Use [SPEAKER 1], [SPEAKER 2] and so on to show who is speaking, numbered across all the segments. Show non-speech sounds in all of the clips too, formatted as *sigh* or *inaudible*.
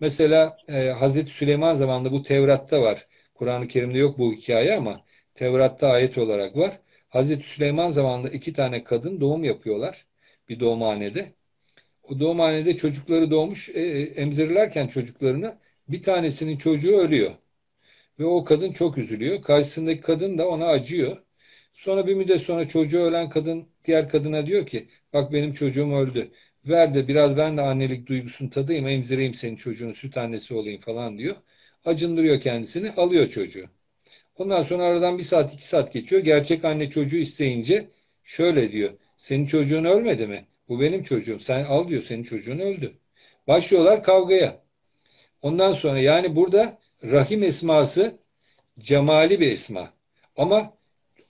[SPEAKER 1] Mesela e, Hazreti Süleyman zamanında bu Tevrat'ta var. Kur'an-ı Kerim'de yok bu hikaye ama Tevrat'ta ayet olarak var. Hazreti Süleyman zamanında iki tane kadın doğum yapıyorlar bir doğumhanede. O doğumhanede çocukları doğmuş, e, e, emzirirlerken çocuklarını bir tanesinin çocuğu ölüyor. Ve o kadın çok üzülüyor. Karşısındaki kadın da ona acıyor. Sonra bir müddet sonra çocuğu ölen kadın diğer kadına diyor ki bak benim çocuğum öldü. Ver de biraz ben de annelik duygusunu tadayım, emzireyim senin çocuğunu, süt annesi olayım falan diyor. Acındırıyor kendisini, alıyor çocuğu. Ondan sonra aradan bir saat iki saat geçiyor. Gerçek anne çocuğu isteyince şöyle diyor. Senin çocuğun ölmedi mi? Bu benim çocuğum. Sen al diyor senin çocuğun öldü. Başlıyorlar kavgaya. Ondan sonra yani burada rahim esması cemali bir esma. Ama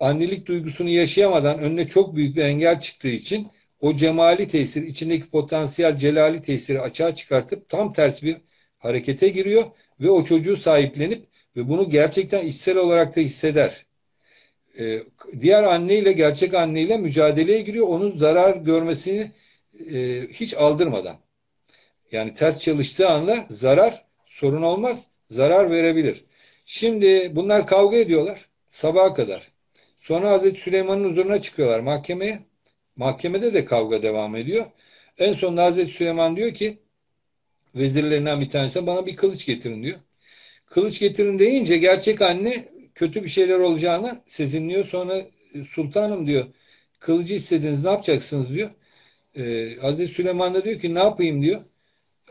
[SPEAKER 1] annelik duygusunu yaşayamadan önüne çok büyük bir engel çıktığı için o cemali tesir, içindeki potansiyel celali tesiri açığa çıkartıp tam ters bir harekete giriyor ve o çocuğu sahiplenip ve bunu gerçekten içsel olarak da hisseder. Ee, diğer anneyle, gerçek anneyle mücadeleye giriyor. Onun zarar görmesini e, hiç aldırmadan. Yani ters çalıştığı anda zarar sorun olmaz, zarar verebilir. Şimdi bunlar kavga ediyorlar sabaha kadar. Sonra Hazreti Süleyman'ın huzuruna çıkıyorlar mahkemeye. Mahkemede de kavga devam ediyor. En son Hazreti Süleyman diyor ki vezirlerinden bir tanesi bana bir kılıç getirin diyor. Kılıç getirin deyince gerçek anne kötü bir şeyler olacağını sezinliyor. Sonra e, sultanım diyor kılıcı istediniz ne yapacaksınız diyor. Ee, Hazreti Süleyman da diyor ki ne yapayım diyor.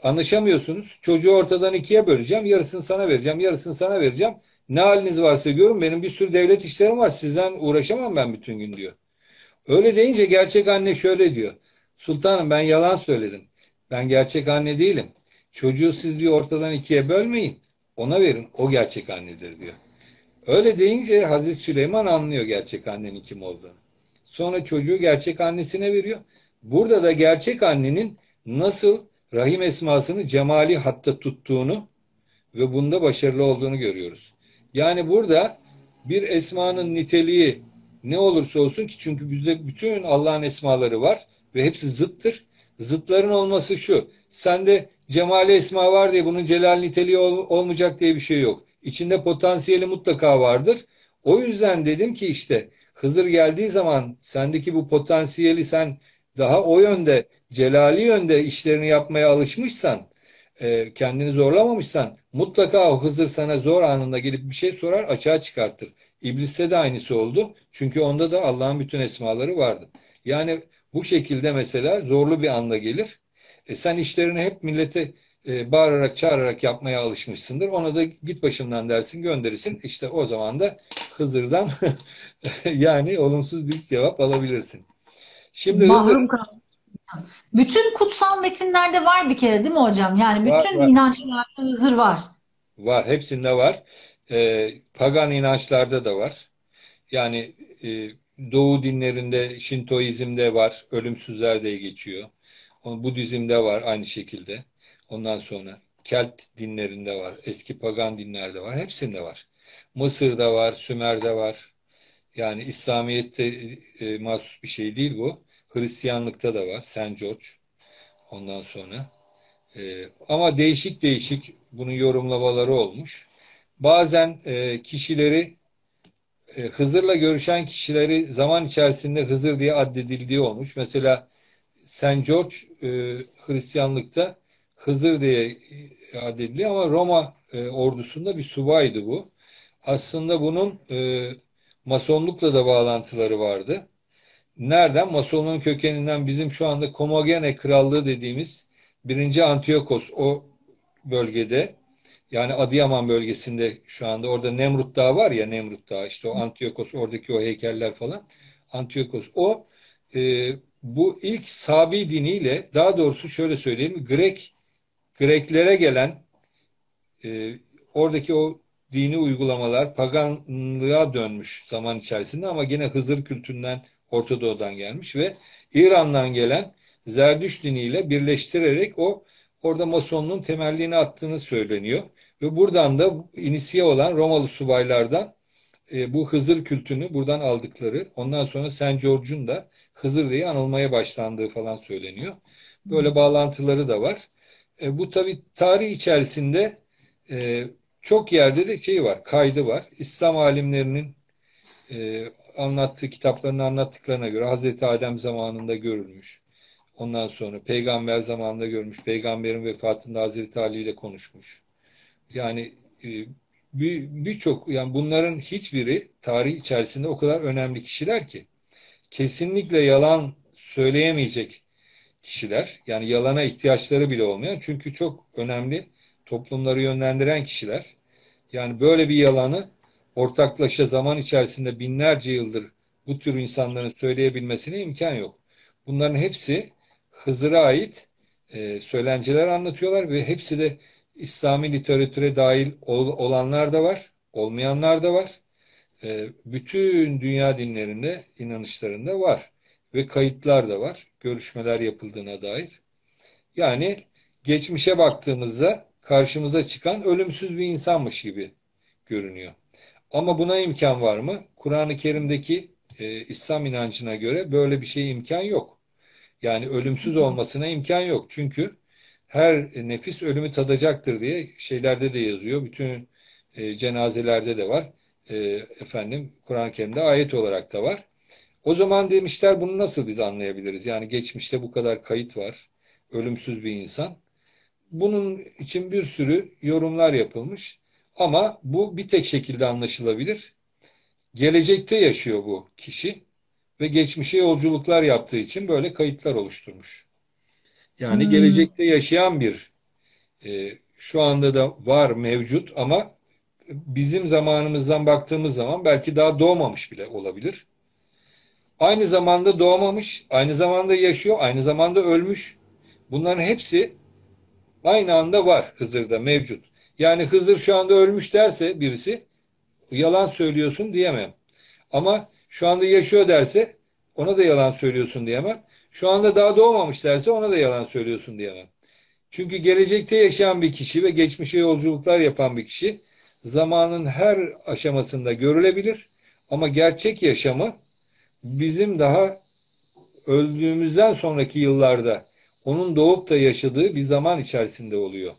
[SPEAKER 1] Anlaşamıyorsunuz. Çocuğu ortadan ikiye böleceğim. Yarısını sana vereceğim. Yarısını sana vereceğim. Ne haliniz varsa görün. Benim bir sürü devlet işlerim var. Sizden uğraşamam ben bütün gün diyor. Öyle deyince gerçek anne şöyle diyor. Sultanım ben yalan söyledim. Ben gerçek anne değilim. Çocuğu siz diyor ortadan ikiye bölmeyin. Ona verin. O gerçek annedir diyor. Öyle deyince Hazreti Süleyman anlıyor gerçek annenin kim olduğunu. Sonra çocuğu gerçek annesine veriyor. Burada da gerçek annenin nasıl rahim esmasını cemali hatta tuttuğunu ve bunda başarılı olduğunu görüyoruz. Yani burada bir esmanın niteliği ne olursa olsun ki çünkü bizde bütün Allah'ın esmaları var ve hepsi zıttır. Zıtların olması şu. Sende cemali esma var diye bunun celal niteliği ol, olmayacak diye bir şey yok. İçinde potansiyeli mutlaka vardır. O yüzden dedim ki işte Hızır geldiği zaman sendeki bu potansiyeli sen daha o yönde, celali yönde işlerini yapmaya alışmışsan, e, kendini zorlamamışsan mutlaka o Hızır sana zor anında gelip bir şey sorar, açığa çıkartır. İbliste de aynısı oldu. Çünkü onda da Allah'ın bütün esmaları vardı. Yani bu şekilde mesela zorlu bir anda gelir. E sen işlerini hep millete e, bağırarak çağırarak yapmaya alışmışsındır. Ona da git başımdan dersin gönderirsin. İşte o zaman da Hızır'dan *laughs* yani olumsuz bir cevap alabilirsin.
[SPEAKER 2] Şimdi Mahrum Hızır... Bütün kutsal metinlerde var bir kere değil mi hocam? Yani bütün var, var. inançlarda Hızır var.
[SPEAKER 1] Var. Hepsinde var. E, pagan inançlarda da var. Yani e, Doğu dinlerinde, Şintoizm'de var. Ölümsüzler diye geçiyor. Budizm'de var aynı şekilde. Ondan sonra Kelt dinlerinde var. Eski pagan dinlerde var. Hepsinde var. Mısır'da var, Sümer'de var. Yani İslamiyet'te e, mahsus bir şey değil bu. Hristiyanlıkta da var. St. George. Ondan sonra. E, ama değişik değişik bunun yorumlamaları olmuş. Bazen e, kişileri e, Hızır'la görüşen kişileri zaman içerisinde Hızır diye addedildiği olmuş. Mesela St. George e, Hristiyanlıkta Hızır diye addediliyor ama Roma e, ordusunda bir subaydı bu. Aslında bunun e, masonlukla da bağlantıları vardı. Nereden? Masonluğun kökeninden bizim şu anda Komagene Krallığı dediğimiz birinci Antiyokos o bölgede yani Adıyaman bölgesinde şu anda. Orada Nemrut Dağı var ya Nemrut Dağı. İşte o Antiyokos oradaki o heykeller falan. Antiyokos. O e, bu ilk Sabi diniyle daha doğrusu şöyle söyleyeyim Grek Greklere gelen e, oradaki o dini uygulamalar paganlığa dönmüş zaman içerisinde ama yine Hızır kültüründen Orta Doğu'dan gelmiş ve İran'dan gelen Zerdüş diniyle birleştirerek o orada Masonluğun temelliğini attığını söyleniyor. Ve buradan da inisiye olan Romalı subaylardan e, bu Hızır kültünü buradan aldıkları, ondan sonra St. George'un da Hızır diye anılmaya başlandığı falan söyleniyor. Böyle bağlantıları da var. E, bu tabi tarih içerisinde e, çok yerde de şey var, kaydı var. İslam alimlerinin e, anlattığı kitaplarını anlattıklarına göre Hazreti Adem zamanında görülmüş. Ondan sonra peygamber zamanında görmüş. Peygamberin vefatında Hazreti Ali ile konuşmuş. Yani e, birçok bir yani bunların hiçbiri tarih içerisinde o kadar önemli kişiler ki kesinlikle yalan söyleyemeyecek kişiler. Yani yalana ihtiyaçları bile olmayan çünkü çok önemli toplumları yönlendiren kişiler. Yani böyle bir yalanı ortaklaşa zaman içerisinde binlerce yıldır bu tür insanların söyleyebilmesine imkan yok. Bunların hepsi Hızır'a ait e, söylenceler anlatıyorlar ve hepsi de İslami literatüre dahil ol, olanlar da var, olmayanlar da var. E, bütün dünya dinlerinde, inanışlarında var ve kayıtlar da var. Görüşmeler yapıldığına dair. Yani geçmişe baktığımızda karşımıza çıkan ölümsüz bir insanmış gibi görünüyor. Ama buna imkan var mı? Kur'an-ı Kerim'deki e, İslam inancına göre böyle bir şey imkan yok. Yani ölümsüz olmasına imkan yok. Çünkü her nefis ölümü tadacaktır diye şeylerde de yazıyor. Bütün e, cenazelerde de var. E, efendim Kur'an-ı Kerim'de ayet olarak da var. O zaman demişler bunu nasıl biz anlayabiliriz? Yani geçmişte bu kadar kayıt var. Ölümsüz bir insan. Bunun için bir sürü yorumlar yapılmış. Ama bu bir tek şekilde anlaşılabilir. Gelecekte yaşıyor bu kişi ve geçmişe yolculuklar yaptığı için böyle kayıtlar oluşturmuş. Yani hmm. gelecekte yaşayan bir e, şu anda da var mevcut ama bizim zamanımızdan baktığımız zaman belki daha doğmamış bile olabilir. Aynı zamanda doğmamış, aynı zamanda yaşıyor, aynı zamanda ölmüş. Bunların hepsi aynı anda var Hızır'da mevcut. Yani Hızır şu anda ölmüş derse birisi yalan söylüyorsun diyemem. Ama şu anda yaşıyor derse ona da yalan söylüyorsun diyemem. Şu anda daha doğmamış derse ona da yalan söylüyorsun diyemem. Çünkü gelecekte yaşayan bir kişi ve geçmişe yolculuklar yapan bir kişi zamanın her aşamasında görülebilir. Ama gerçek yaşamı bizim daha öldüğümüzden sonraki yıllarda onun doğup da yaşadığı bir zaman içerisinde oluyor.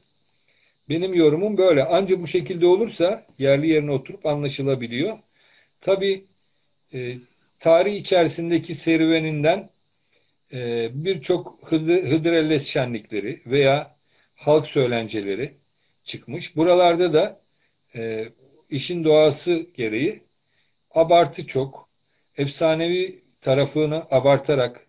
[SPEAKER 1] Benim yorumum böyle. Ancak bu şekilde olursa yerli yerine oturup anlaşılabiliyor. Tabi e, tarih içerisindeki serüveninden e, birçok Hıdrellez şenlikleri veya halk söylenceleri çıkmış. Buralarda da e, işin doğası gereği abartı çok. Efsanevi tarafını abartarak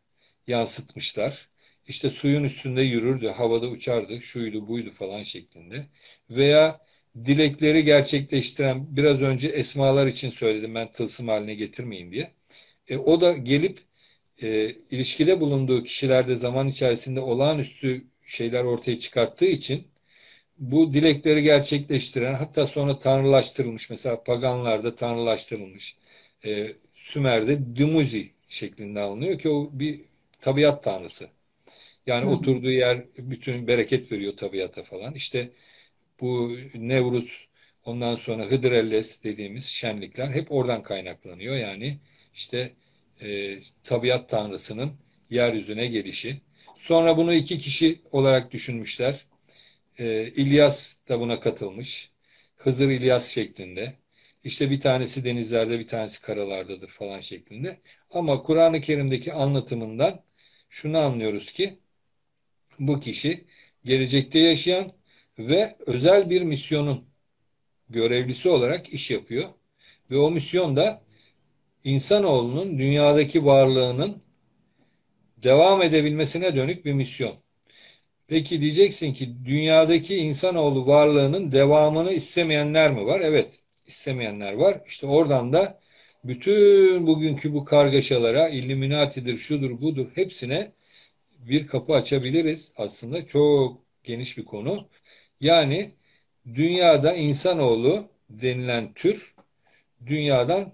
[SPEAKER 1] yansıtmışlar. İşte suyun üstünde yürürdü, havada uçardı, şuydu buydu falan şeklinde. Veya dilekleri gerçekleştiren biraz önce esmalar için söyledim ben tılsım haline getirmeyin diye. E, o da gelip e, ilişkide bulunduğu kişilerde zaman içerisinde olağanüstü şeyler ortaya çıkarttığı için bu dilekleri gerçekleştiren hatta sonra tanrılaştırılmış mesela paganlarda tanrılaştırılmış e, Sümer'de Dumuzi şeklinde alınıyor ki o bir tabiat tanrısı. Yani Hı. oturduğu yer bütün bereket veriyor tabiata falan. İşte bu Nevruz ondan sonra Hıdrellez dediğimiz şenlikler hep oradan kaynaklanıyor. Yani işte e, tabiat tanrısının yeryüzüne gelişi. Sonra bunu iki kişi olarak düşünmüşler. E, İlyas da buna katılmış. Hızır İlyas şeklinde. İşte bir tanesi denizlerde bir tanesi karalardadır falan şeklinde. Ama Kur'an-ı Kerim'deki anlatımından şunu anlıyoruz ki bu kişi gelecekte yaşayan ve özel bir misyonun görevlisi olarak iş yapıyor. Ve o misyon da insanoğlunun dünyadaki varlığının devam edebilmesine dönük bir misyon. Peki diyeceksin ki dünyadaki insanoğlu varlığının devamını istemeyenler mi var? Evet, istemeyenler var. İşte oradan da bütün bugünkü bu kargaşalara, Illuminati'dir, şudur, budur hepsine bir kapı açabiliriz. Aslında çok geniş bir konu. Yani dünyada insanoğlu denilen tür dünyadan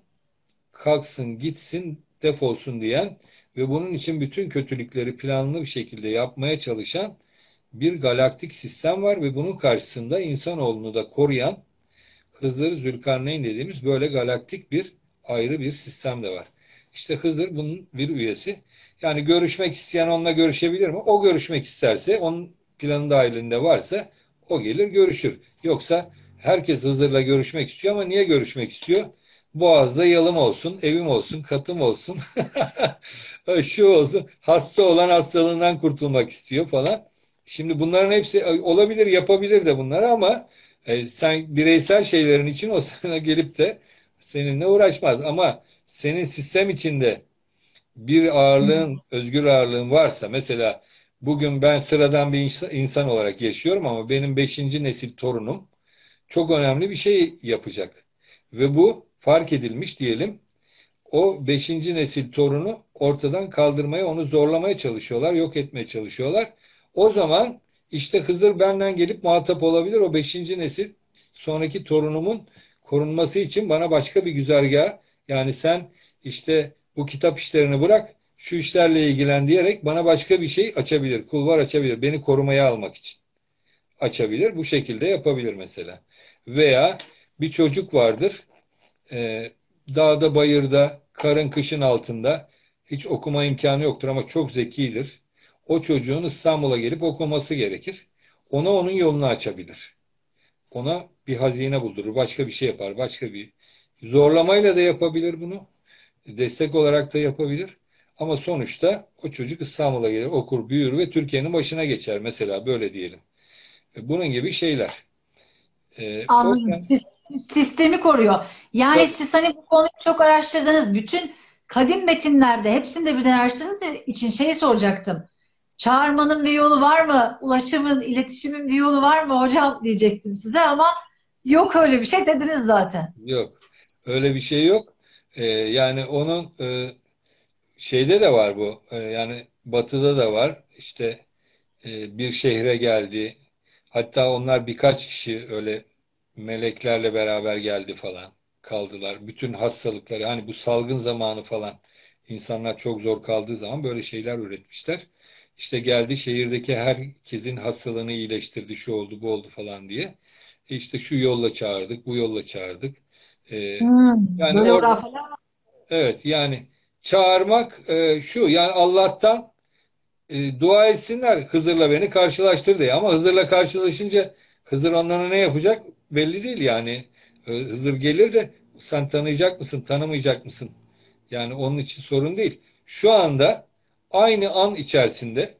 [SPEAKER 1] kalksın, gitsin, defolsun diyen ve bunun için bütün kötülükleri planlı bir şekilde yapmaya çalışan bir galaktik sistem var ve bunun karşısında insanoğlunu da koruyan Hızır Zülkarneyn dediğimiz böyle galaktik bir ayrı bir sistem de var. İşte Hızır bunun bir üyesi. Yani görüşmek isteyen onunla görüşebilir mi? O görüşmek isterse onun planı dahilinde varsa o gelir görüşür. Yoksa herkes Hızır'la görüşmek istiyor ama niye görüşmek istiyor? Boğaz'da yalım olsun, evim olsun, katım olsun, *laughs* şu olsun, hasta olan hastalığından kurtulmak istiyor falan. Şimdi bunların hepsi olabilir, yapabilir de bunları ama e, sen bireysel şeylerin için o *laughs* sana gelip de seninle uğraşmaz. Ama senin sistem içinde bir ağırlığın, özgür ağırlığın varsa mesela bugün ben sıradan bir insan olarak yaşıyorum ama benim beşinci nesil torunum çok önemli bir şey yapacak. Ve bu fark edilmiş diyelim. O beşinci nesil torunu ortadan kaldırmaya, onu zorlamaya çalışıyorlar, yok etmeye çalışıyorlar. O zaman işte Hızır benden gelip muhatap olabilir. O beşinci nesil sonraki torunumun korunması için bana başka bir güzergah yani sen işte bu kitap işlerini bırak şu işlerle ilgilen diyerek bana başka bir şey açabilir. Kulvar açabilir. Beni korumaya almak için açabilir. Bu şekilde yapabilir mesela. Veya bir çocuk vardır. E, dağda bayırda karın kışın altında hiç okuma imkanı yoktur ama çok zekidir. O çocuğun İstanbul'a gelip okuması gerekir. Ona onun yolunu açabilir. Ona bir hazine buldurur. Başka bir şey yapar. Başka bir zorlamayla da yapabilir bunu. Destek olarak da yapabilir. Ama sonuçta o çocuk İstanbul'a gelir, okur, büyür ve Türkiye'nin başına geçer. Mesela böyle diyelim. Bunun gibi şeyler.
[SPEAKER 2] Ee, Anladım. O, Sistemi koruyor. Yani Tabii. siz hani bu konuyu çok araştırdınız. Bütün kadim metinlerde hepsinde bir araştırdığınız için şey soracaktım. Çağırmanın bir yolu var mı? Ulaşımın, iletişimin bir yolu var mı hocam diyecektim size ama yok öyle bir şey dediniz zaten.
[SPEAKER 1] Yok. Öyle bir şey yok. Ee, yani onun e, şeyde de var bu. E, yani batıda da var. İşte e, bir şehre geldi. Hatta onlar birkaç kişi öyle meleklerle beraber geldi falan. Kaldılar. Bütün hastalıkları hani bu salgın zamanı falan insanlar çok zor kaldığı zaman böyle şeyler üretmişler. İşte geldi şehirdeki herkesin hastalığını iyileştirdi, şu oldu, bu oldu falan diye. E işte şu yolla çağırdık, bu yolla çağırdık. Ee,
[SPEAKER 2] hmm, yani böyle orada,
[SPEAKER 1] Evet yani çağırmak e, şu yani Allah'tan e, dua etsinler Hızır'la beni karşılaştır diye. Ama Hızır'la karşılaşınca Hızır onlara ne yapacak belli değil yani. E, Hızır gelir de sen tanıyacak mısın, tanımayacak mısın? Yani onun için sorun değil. Şu anda aynı an içerisinde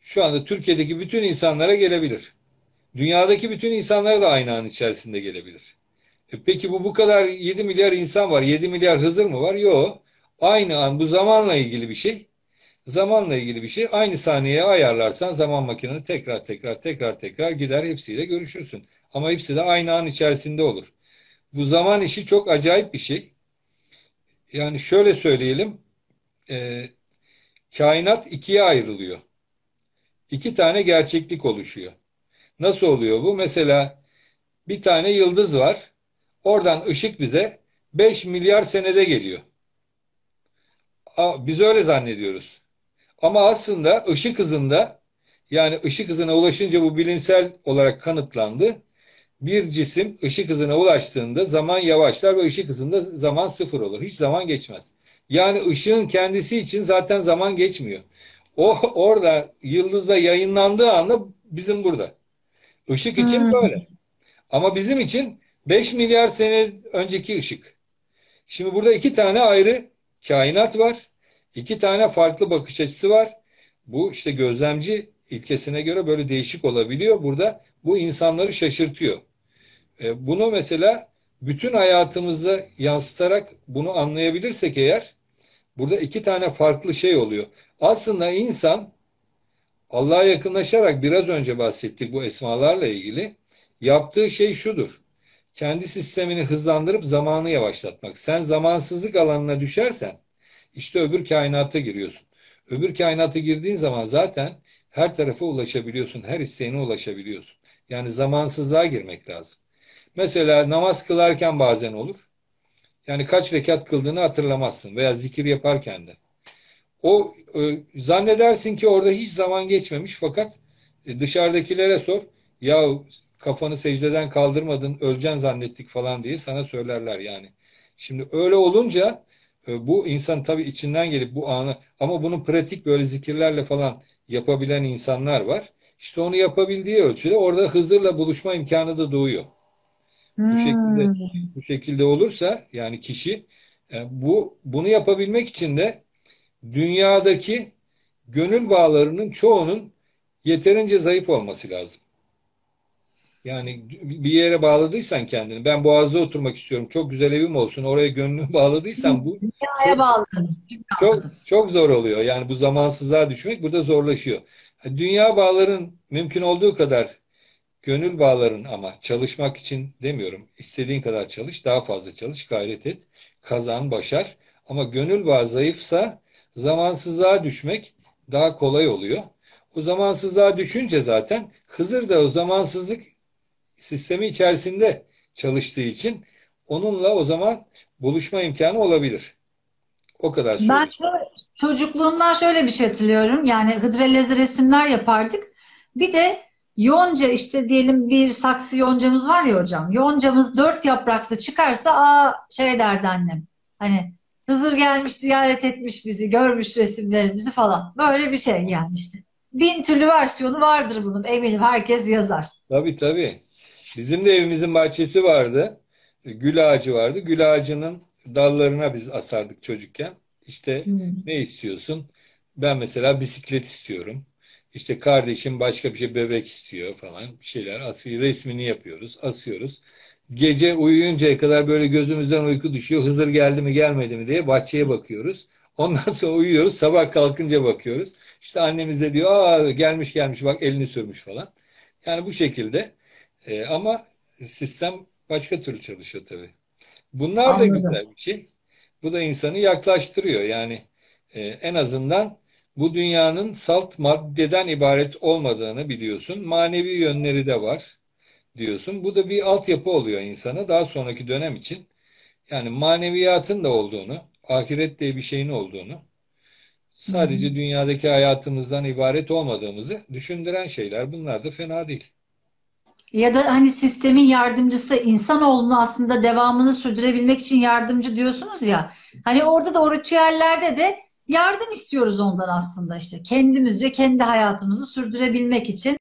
[SPEAKER 1] şu anda Türkiye'deki bütün insanlara gelebilir. Dünyadaki bütün insanlara da aynı an içerisinde gelebilir. E peki bu bu kadar 7 milyar insan var. 7 milyar Hızır mı var? Yok. Aynı an bu zamanla ilgili bir şey. Zamanla ilgili bir şey. Aynı saniyeye ayarlarsan zaman makineni tekrar tekrar tekrar tekrar gider hepsiyle görüşürsün. Ama hepsi de aynı an içerisinde olur. Bu zaman işi çok acayip bir şey. Yani şöyle söyleyelim. E, kainat ikiye ayrılıyor. İki tane gerçeklik oluşuyor. Nasıl oluyor bu? Mesela bir tane yıldız var. Oradan ışık bize 5 milyar senede geliyor. Biz öyle zannediyoruz. Ama aslında ışık hızında yani ışık hızına ulaşınca bu bilimsel olarak kanıtlandı. Bir cisim ışık hızına ulaştığında zaman yavaşlar ve ışık hızında zaman sıfır olur. Hiç zaman geçmez. Yani ışığın kendisi için zaten zaman geçmiyor. O orada yıldızda yayınlandığı anda bizim burada. Işık için hmm. böyle. Ama bizim için 5 milyar sene önceki ışık. Şimdi burada iki tane ayrı kainat var. İki tane farklı bakış açısı var. Bu işte gözlemci ilkesine göre böyle değişik olabiliyor. Burada bu insanları şaşırtıyor. E, bunu mesela bütün hayatımızda yansıtarak bunu anlayabilirsek eğer burada iki tane farklı şey oluyor. Aslında insan Allah'a yakınlaşarak biraz önce bahsettik bu esmalarla ilgili yaptığı şey şudur. Kendi sistemini hızlandırıp zamanı yavaşlatmak. Sen zamansızlık alanına düşersen işte öbür kainata giriyorsun. Öbür kainata girdiğin zaman zaten her tarafa ulaşabiliyorsun. Her isteğine ulaşabiliyorsun. Yani zamansızlığa girmek lazım. Mesela namaz kılarken bazen olur. Yani kaç rekat kıldığını hatırlamazsın veya zikir yaparken de. O e, zannedersin ki orada hiç zaman geçmemiş fakat e, dışarıdakilere sor. Ya kafanı secdeden kaldırmadın, öleceksin zannettik falan diye sana söylerler yani. Şimdi öyle olunca e, bu insan tabii içinden gelip bu anı ama bunu pratik böyle zikirlerle falan yapabilen insanlar var. İşte onu yapabildiği ölçüde orada Hızır'la buluşma imkanı da doğuyor. Bu şekilde
[SPEAKER 2] Hmm.
[SPEAKER 1] bu şekilde olursa yani kişi e, bu bunu yapabilmek için de dünyadaki gönül bağlarının çoğunun yeterince zayıf olması lazım. Yani bir yere bağladıysan kendini, ben Boğaz'da oturmak istiyorum, çok güzel evim olsun, oraya gönlünü *laughs* bağladıysan bu çok çok çok zor oluyor. Yani bu zamansızlığa düşmek burada zorlaşıyor. Dünya bağların mümkün olduğu kadar gönül bağların ama çalışmak için demiyorum. İstediğin kadar çalış, daha fazla çalış, gayret et, kazan, başar. Ama gönül bağı zayıfsa zamansızlığa düşmek daha kolay oluyor. O zamansızlığa düşünce zaten Hızır da o zamansızlık sistemi içerisinde çalıştığı için onunla o zaman buluşma imkanı olabilir. O kadar
[SPEAKER 2] Ben şöyle, çocukluğumdan şöyle bir şey hatırlıyorum. Yani hıdrellezi resimler yapardık. Bir de yonca işte diyelim bir saksı yoncamız var ya hocam. Yoncamız dört yapraklı çıkarsa aa şey derdi annem. Hani Hızır gelmiş ziyaret etmiş bizi görmüş resimlerimizi falan. Böyle bir şey yani işte. Bin türlü versiyonu vardır bunun eminim herkes yazar.
[SPEAKER 1] Tabii tabii. Bizim de evimizin bahçesi vardı. Gül ağacı vardı. Gül ağacının dallarına biz asardık çocukken. İşte
[SPEAKER 2] Hmm.
[SPEAKER 1] ne istiyorsun? Ben mesela bisiklet istiyorum. İşte kardeşim başka bir şey bebek istiyor falan bir şeyler asıyor. Resmini yapıyoruz, asıyoruz. Gece uyuyuncaya kadar böyle gözümüzden uyku düşüyor. Hızır geldi mi gelmedi mi diye bahçeye bakıyoruz. Ondan *laughs* sonra uyuyoruz. Sabah kalkınca bakıyoruz. İşte annemiz de diyor aa gelmiş gelmiş bak elini sürmüş falan. Yani bu şekilde. Ee, ama sistem başka türlü çalışıyor tabii. Bunlar da
[SPEAKER 2] Anladım.
[SPEAKER 1] güzel bir şey. Bu da insanı yaklaştırıyor. Yani e, en azından bu dünyanın salt maddeden ibaret olmadığını biliyorsun. Manevi yönleri de var diyorsun. Bu da bir altyapı oluyor insana daha sonraki dönem için. Yani maneviyatın da olduğunu, ahiret diye bir şeyin olduğunu, sadece dünyadaki hayatımızdan ibaret olmadığımızı düşündüren şeyler. Bunlar da fena değil.
[SPEAKER 2] Ya da hani sistemin yardımcısı insanoğlunu aslında devamını sürdürebilmek için yardımcı diyorsunuz ya. Hani orada da o ritüellerde de yardım istiyoruz ondan aslında işte. Kendimizce kendi hayatımızı sürdürebilmek için